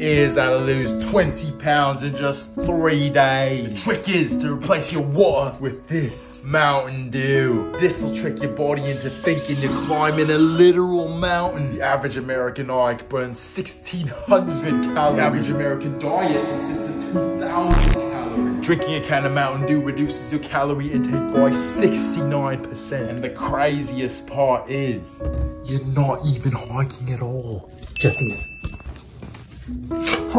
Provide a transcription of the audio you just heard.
is how to lose 20 pounds in just three days. The trick is to replace your water with this Mountain Dew. This will trick your body into thinking you're climbing a literal mountain. The average American Ike burns 1,600 calories. The average American diet consists of 2,000 calories. Drinking a can of Mountain Dew reduces your calorie intake by 69%. And the craziest part is, you're not even hiking at all. Just